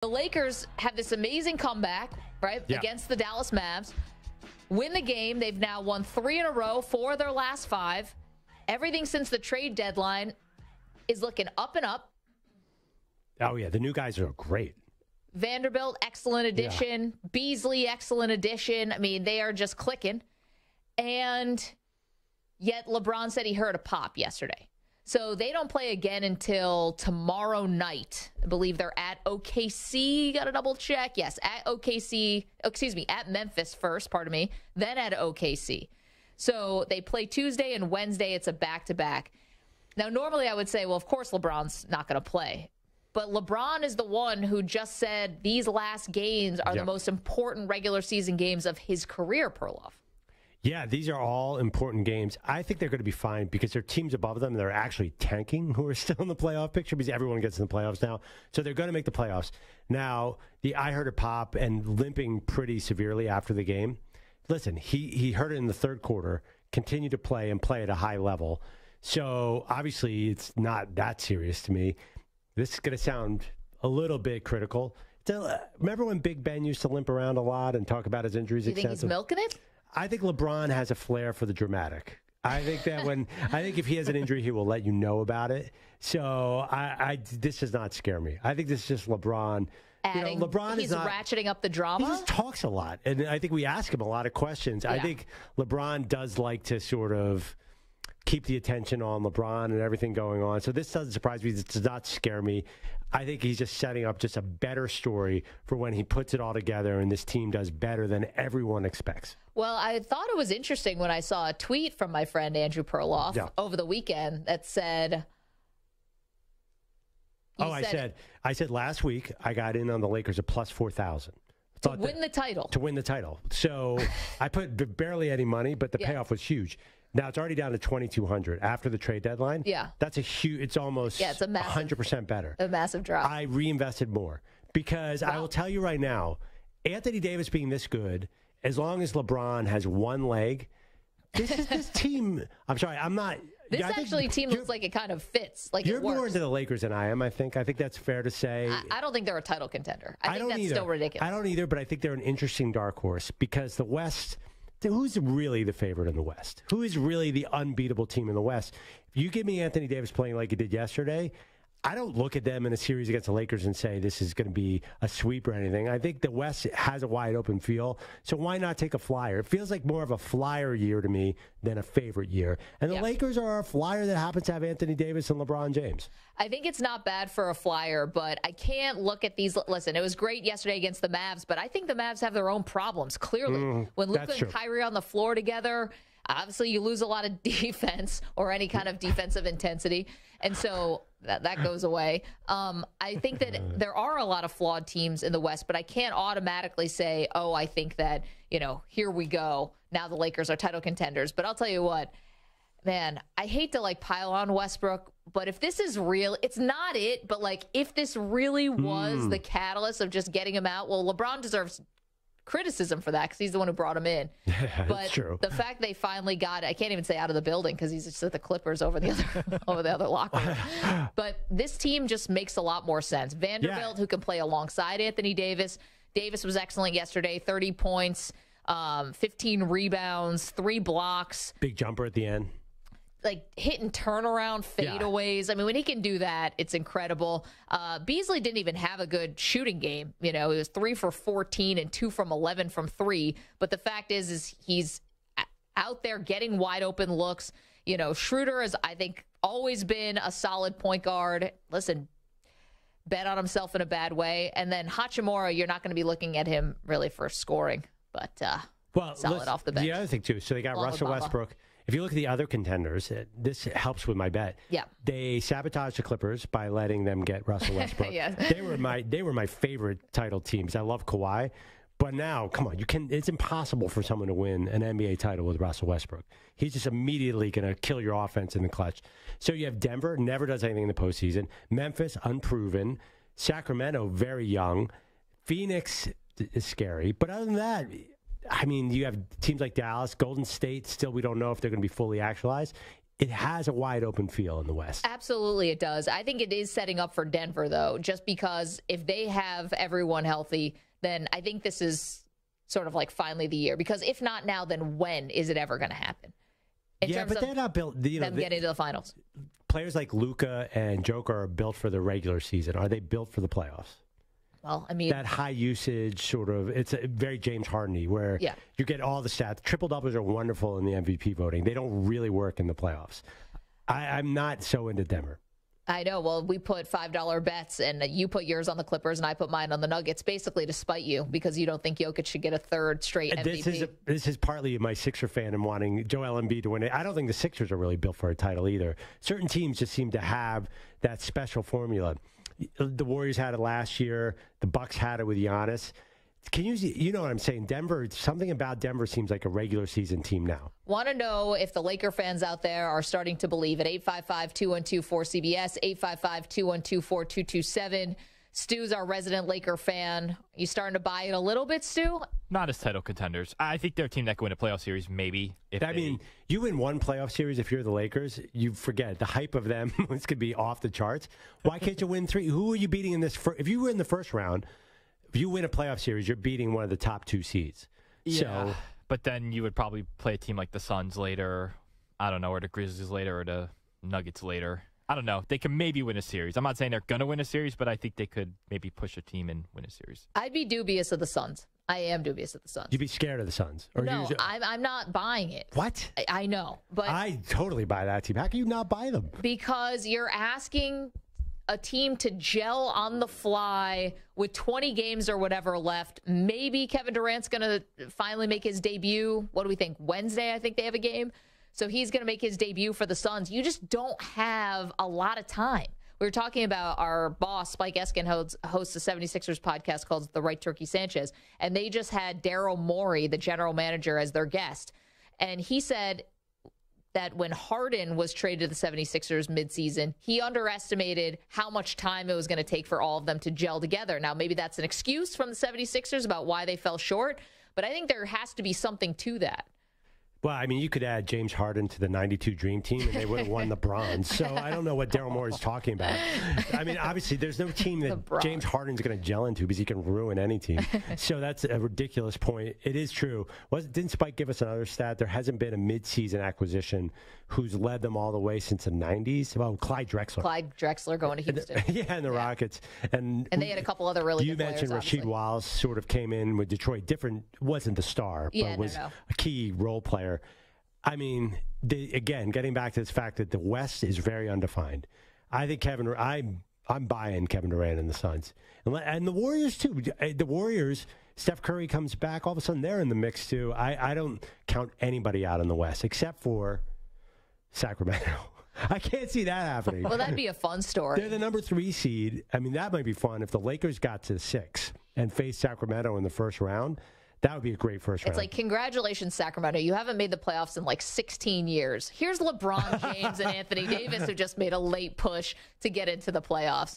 The Lakers have this amazing comeback, right, Yeah. against the Dallas Mavs. Win the game. They've now won three in a row, four of their last five. Everything since the trade deadline is looking up and up. Oh yeah, the new guys are great. Vanderbilt, excellent addition. Beasley, excellent addition. I mean, they are just clicking. And yet LeBron said he heard a pop yesterday. So they don't play again until tomorrow night. I believe they're at OKC. Got to double check. Yes, at OKC. Excuse me, at Memphis first, pardon me, then at OKC. So they play Tuesday and Wednesday. It's a back to back. Now, normally I would say, well, of course LeBron's not going to play. But LeBron is the one who just said these last games are Yep. the most important regular season games of his career, Perloff. Yeah, these are all important games. I think they're going to be fine because their teams above them they're actually tanking who are still in the playoff picture because everyone gets in the playoffs now. So they're going to make the playoffs. Now, the I heard a pop and limping pretty severely after the game. Listen, he he hurt it in the third quarter, continued to play and play at a high level. So obviously it's not that serious to me. This is going to sound a little bit critical. Still, Remember when Big Ben used to limp around a lot and talk about his injuries? You think he's milking it? I think LeBron has a flair for the dramatic. I think that when I think if he has an injury, he will let you know about it. So I, I this does not scare me. I think this is just LeBron. Adding, you know, LeBron he's is not. ratcheting up the drama. He just talks a lot, and I think we ask him a lot of questions. I think LeBron does like to sort of keep the attention on LeBron and everything going on. So this doesn't surprise me. This does not scare me. I think he's just setting up just a better story for when he puts it all together and this team does better than everyone expects. Well, I thought it was interesting when I saw a tweet from my friend Andrew Perloff Yeah. over the weekend that said, oh, I said I said last week I got in on the Lakers at plus four thousand. to win the title. to win the title. So I put barely any money, but the Yeah. payoff was huge. Now it's already down to twenty two hundred after the trade deadline. Yeah. that's a huge. It's almost Yeah, it's a massive- hundred percent better. a massive drop. I reinvested more because I will tell you right now, Anthony Davis being this good, as long as LeBron has one leg, this is this team. I'm sorry, I'm not. this yeah, actually team looks like it kind of fits. Like You're more into the Lakers than I am. I think. I think that's fair to say. I, I don't think they're a title contender. I think don't that's either. still ridiculous. I don't either, but I think they're an interesting dark horse because the West. Who's really the favorite in the West? Who is really the unbeatable team in the West? If you give me Anthony Davis playing like he did yesterday, I don't look at them in a series against the Lakers and say this is going to be a sweep or anything. I think the West has a wide open feel, so why not take a flyer? It feels like more of a flyer year to me than a favorite year. And the Yeah. Lakers are a flyer that happens to have Anthony Davis and LeBron James. I think it's not bad for a flyer, but I can't look at these. Listen, it was great yesterday against the Mavs, but I think the Mavs have their own problems. Clearly, when Luka Mm, and true. Kyrie on the floor together, obviously you lose a lot of defense or any kind of defensive intensity, and so that that goes away. Um, I think that there are a lot of flawed teams in the West, but I can't automatically say, oh, I think that you know, here we go. Now the Lakers are title contenders, but I'll tell you what man, I hate to like pile on Westbrook, but if this is real, it's not it. But like, if this really was the catalyst of just getting him out, well, LeBron deserves criticism for that because he's the one who brought him in. but true. the fact they finally got, I can't even say out of the building because he's just at the Clippers over the other over the other locker room. but this team just makes a lot more sense. Vanderbilt, who can play alongside Anthony Davis. Davis was excellent yesterday, 30 points. Um, 15 rebounds, three blocks Big jumper at the end. Like hitting turnaround Yeah. fadeaways. I mean, when he can do that, it's incredible. Uh, Beasley didn't even have a good shooting game. You know, he was three for 14 and two from 11 from three. But the fact is, is he's out there getting wide open looks. You know, Schroeder has, I think, always been a solid point guard. Listen, bet on himself in a bad way. And then Hachimura, you're not going to be looking at him really for scoring, but uh, Well, solid off the bench. The other thing too, so they got Russell. Westbrook. If you look at the other contenders, this helps with my bet. Yeah. they sabotaged the Clippers by letting them get Russell Westbrook. Yeah. they were my they were my favorite title teams. I love Kawhi, but now come on, you can. It's impossible for someone to win an NBA title with Russell Westbrook. He's just immediately going to kill your offense in the clutch. So you have Denver, never does anything in the postseason. Memphis, unproven. Sacramento, very young. Phoenix is scary, but other than that, I mean, you have teams like Dallas, Golden State. Still, we don't know if they're going to be fully actualized. it has a wide open feel in the West. Absolutely, it does. I think it is setting up for Denver, though, just because if they have everyone healthy, then I think this is sort of like finally the year. Because if not now, then when is it ever going to happen? In yeah, but they're not built. You know, them getting to the finals. Players like Luka and Joker are built for the regular season. Are they built for the playoffs? Well, I mean that high usage sort of it's a very James Harden where yeah. you get all the stats. Triple doubles are wonderful in the MVP voting. They don't really work in the playoffs. I, I'm not so into Denver. I know. Well, we put five dollar bets, and you put yours on the Clippers, and I put mine on the Nuggets, basically to spite you because you don't think Jokic should get a third straight MVP. This is a, this is partly my Sixer fan and wanting Joel Embiid to win it. I don't think the Sixers are really built for a title either. Certain teams just seem to have that special formula. The Warriors had it last year. The Bucks had it with Giannis. Can you you know what I'm saying? Denver, something about Denver seems like a regular season team now. Want to know if the Laker fans out there are starting to believe at 855 212 4CBS, 855 212 4227. Stu's our resident Laker fan. You starting to buy it a little bit, Stu? Not as title contenders. I think they're a team that could win a playoff series, maybe. If I they... mean, you win one playoff series if you're the Lakers, you forget the hype of them. this could be off the charts. Why can't you win three? Who are you beating in this? Fir- if you were in the first round, if you win a playoff series, you're beating one of the top two seeds. Yeah, so, but then you would probably play a team like the Suns later. I don't know, or the Grizzlies later, or the Nuggets later. I don't know. They can maybe win a series. I'm not saying they're going to win a series, but I think they could maybe push a team and win a series. I'd be dubious of the Suns. I am dubious of the Suns. You'd be scared of the Suns. Or no, I'm, I'm not buying it. What? I, I know, but I totally buy that team. How can you not buy them? Because you're asking a team to gel on the fly with 20 games or whatever left. Maybe Kevin Durant's going to finally make his debut. What do we think? Wednesday, I think they have a game. So he's going to make his debut for the Suns. You just don't have a lot of time. We were talking about our boss, Spike Eskin, hosts, hosts a 76ers podcast called The Rights to Ricky Sanchez, and they just had Daryl Morey, the general manager, as their guest. And he said that when Harden was traded to the 76ers midseason, he underestimated how much time it was going to take for all of them to gel together. Now, maybe that's an excuse from the 76ers about why they fell short, but I think there has to be something to that. Well, I mean, you could add James Harden to the 92 Dream Team and they would have won the bronze. So I don't know what Daryl Morey is talking about. I mean, obviously, there's no team that James Harden's going to gel into because he can ruin any team. so that's a ridiculous point. It is true. Was, didn't Spike give us another stat? There hasn't been a midseason acquisition who's led them all the way since the 90s. Well, Clyde Drexler. Clyde Drexler going to Houston. yeah, and the yeah. Rockets. And, and they had a couple other really You mentioned players, Rasheed Wallace sort of came in with Detroit. Different, wasn't the star, yeah, but was no, no. a key role player. I mean, the, again, getting back to this fact that the West is very undefined. I think Kevin, I'm I'm buying Kevin Durant and the Suns, and, and the Warriors too. The Warriors, Steph Curry comes back, all of a sudden they're in the mix too. I, I don't count anybody out in the West except for Sacramento. I can't see that happening. Well, that'd be a fun story. They're the number three seed. I mean, that might be fun if the Lakers got to six and faced Sacramento in the first round. That would be a great first round. It's like, congratulations, Sacramento. You haven't made the playoffs in like 16 years. Here's LeBron James and Anthony Davis who just made a late push to get into the playoffs.